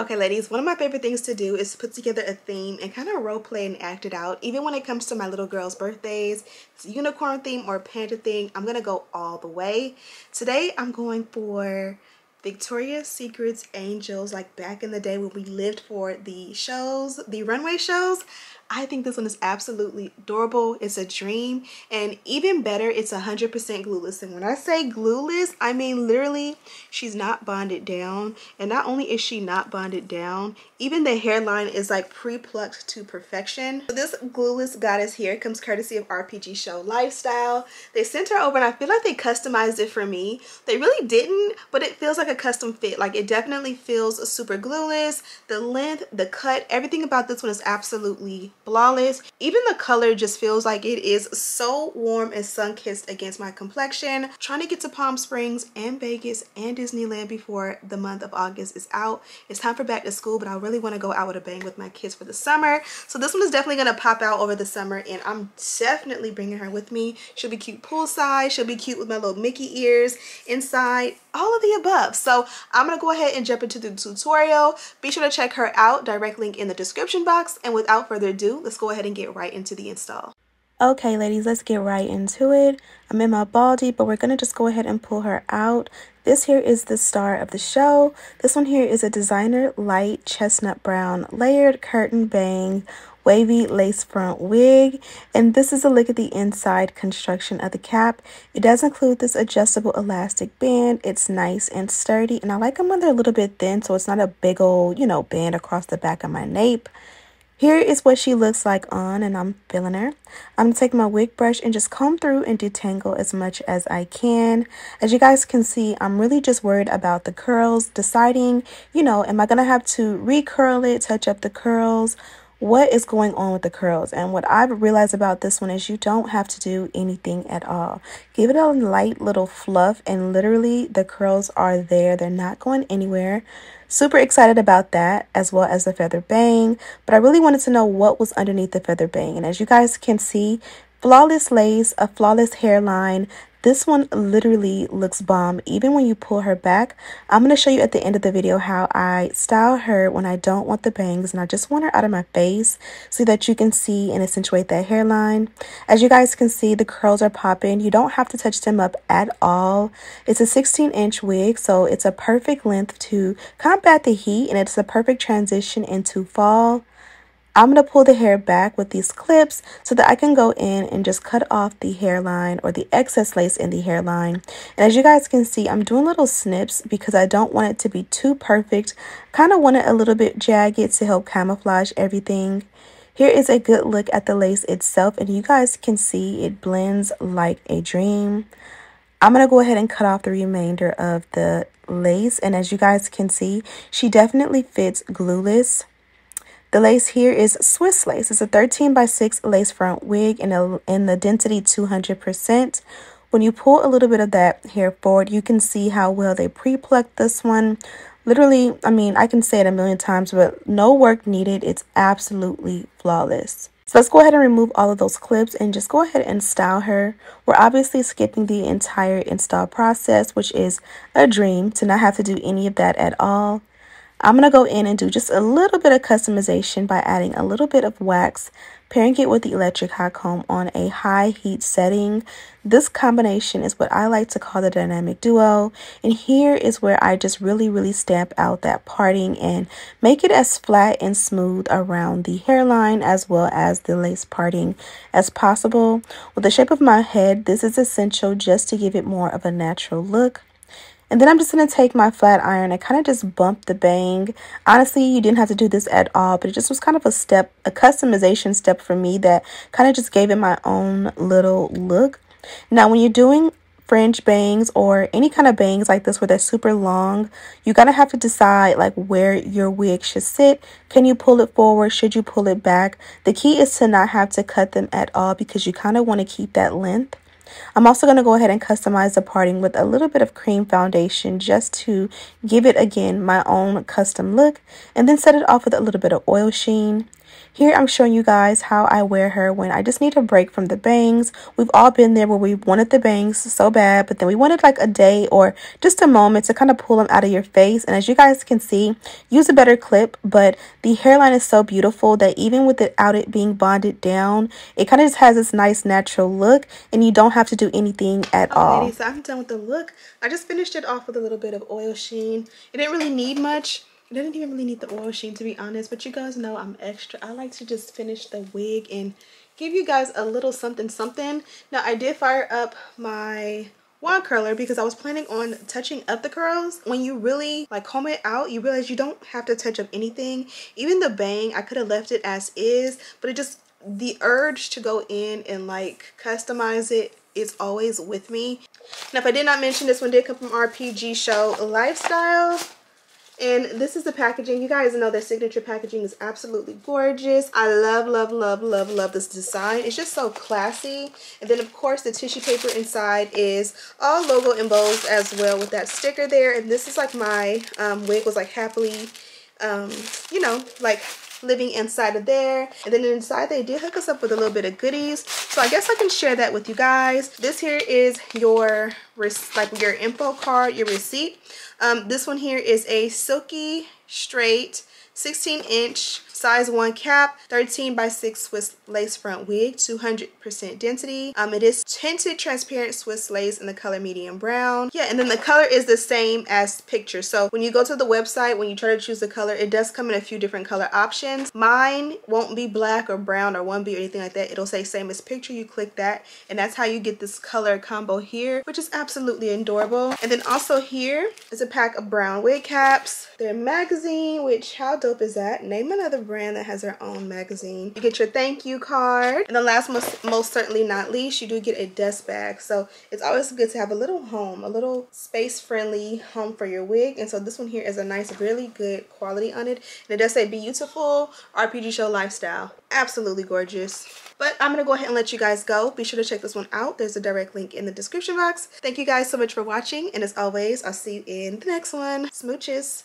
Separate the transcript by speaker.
Speaker 1: Okay, ladies, one of my favorite things to do is put together a theme and kind of role play and act it out. Even when it comes to my little girl's birthdays, unicorn theme or panda theme, I'm going to go all the way. Today, I'm going for Victoria's Secret's Angels, like back in the day when we lived for the shows, the runway shows. I think this one is absolutely adorable. It's a dream. And even better, it's 100% glueless. And when I say glueless, I mean literally she's not bonded down. And not only is she not bonded down, even the hairline is like pre-plucked to perfection. So this glueless goddess here comes courtesy of RPG Show Lifestyle. They sent her over and I feel like they customized it for me. They really didn't, but it feels like a custom fit. Like it definitely feels super glueless. The length, the cut, everything about this one is absolutely flawless. Even the color just feels like it is so warm and sun-kissed against my complexion. Trying to get to Palm Springs and Vegas and Disneyland before the month of August is out. It's time for back to school, but I really want to go out with a bang with my kids for the summer. So this one is definitely going to pop out over the summer and I'm definitely bringing her with me. She'll be cute poolside. She'll be cute with my little Mickey ears inside all of the above. So I'm to go ahead and jump into the tutorial. Be sure to check her out, direct link in the description box. And without further ado, let's go ahead and get right into the install.
Speaker 2: Okay, ladies, let's get right into it. I'm in my baldy, but we're to just go ahead and pull her out. This here is the star of the show. This one here is a designer light chestnut brown layered curtain bang wavy lace front wig and this is a look at the inside construction of the cap it does include this adjustable elastic band it's nice and sturdy and i like them when they're a little bit thin so it's not a big old you know band across the back of my nape here is what she looks like on and I'm feeling her. I'm going to take my wig brush and just comb through and detangle as much as I can. As you guys can see, I'm really just worried about the curls, deciding, you know, am I going to have to recurl it, touch up the curls, what is going on with the curls? And what I've realized about this one is you don't have to do anything at all. Give it a light little fluff and literally the curls are there. They're not going anywhere. Super excited about that as well as the feather bang. But I really wanted to know what was underneath the feather bang. And as you guys can see flawless lace a flawless hairline this one literally looks bomb even when you pull her back. I'm going to show you at the end of the video how I style her when I don't want the bangs and I just want her out of my face so that you can see and accentuate that hairline. As you guys can see, the curls are popping. You don't have to touch them up at all. It's a 16 inch wig, so it's a perfect length to combat the heat and it's a perfect transition into fall. I'm going to pull the hair back with these clips so that I can go in and just cut off the hairline or the excess lace in the hairline. And as you guys can see, I'm doing little snips because I don't want it to be too perfect. Kind of want it a little bit jagged to help camouflage everything. Here is a good look at the lace itself and you guys can see it blends like a dream. I'm going to go ahead and cut off the remainder of the lace and as you guys can see, she definitely fits glueless. The lace here is Swiss lace. It's a 13 by 6 lace front wig in, a, in the density 200%. When you pull a little bit of that hair forward, you can see how well they pre-plucked this one. Literally, I mean, I can say it a million times, but no work needed. It's absolutely flawless. So let's go ahead and remove all of those clips and just go ahead and style her. We're obviously skipping the entire install process, which is a dream to not have to do any of that at all. I'm going to go in and do just a little bit of customization by adding a little bit of wax, pairing it with the electric hot comb on a high heat setting. This combination is what I like to call the dynamic duo. And here is where I just really, really stamp out that parting and make it as flat and smooth around the hairline as well as the lace parting as possible. With the shape of my head, this is essential just to give it more of a natural look. And then I'm just going to take my flat iron and kind of just bump the bang. Honestly, you didn't have to do this at all, but it just was kind of a step, a customization step for me that kind of just gave it my own little look. Now, when you're doing fringe bangs or any kind of bangs like this where they're super long, you gotta have to decide like where your wig should sit. Can you pull it forward? Should you pull it back? The key is to not have to cut them at all because you kind of want to keep that length. I'm also going to go ahead and customize the parting with a little bit of cream foundation just to give it again my own custom look and then set it off with a little bit of oil sheen.
Speaker 1: Here I'm showing you guys how I wear her when I just need a break from the bangs. We've all been there where we wanted the bangs so bad, but then we wanted like a day or just a moment to kind of pull them out of your face. And as you guys can see, use a better clip, but the hairline is so beautiful that even without it being bonded down, it kind of just has this nice natural look and you don't have to do anything at oh, all.
Speaker 2: Ladies, so I'm done with the look. I just finished it off with a little bit of oil sheen. It didn't really need much. It didn't even really need the oil sheen to be honest, but you guys know I'm extra. I like to just finish the wig and give you guys a little something something. Now I did fire up my wand curler because I was planning on touching up the curls. When you really like comb it out, you realize you don't have to touch up anything. Even the bang, I could have left it as is, but it just, the urge to go in and like customize it is always with me. Now if I did not mention this one did come from RPG show Lifestyle. And this is the packaging. You guys know their signature packaging is absolutely gorgeous. I love, love, love, love, love this design. It's just so classy. And then, of course, the tissue paper inside is all logo embossed as well with that sticker there. And this is like my um, wig was like happily, um, you know, like living inside of there. And then inside they did hook us up with a little bit of goodies. So I guess I can share that with you guys. This here is your like your info card, your receipt. Um, this one here is a silky straight 16 inch size 1 cap 13 by 6 Swiss lace front wig 200% density. Um it is tinted transparent Swiss lace in the color medium brown. Yeah and then the color is the same as picture so when you go to the website when you try to choose the color it does come in a few different color options. Mine won't be black or brown or 1b or anything like that. It'll say same as picture. You click that and that's how you get this color combo here which is absolutely adorable. And then also here is a pack of brown wig caps. Their magazine which how dope is that name another brand that has their own magazine. You get your thank you card. And the last most, most certainly not least, you do get a dust bag. So it's always good to have a little home, a little space friendly home for your wig. And so this one here is a nice, really good quality on it. And it does say beautiful RPG show lifestyle. Absolutely gorgeous. But I'm going to go ahead and let you guys go. Be sure to check this one out. There's a direct link in the description box. Thank you guys so much for watching. And as always, I'll see you in the next one. Smooches.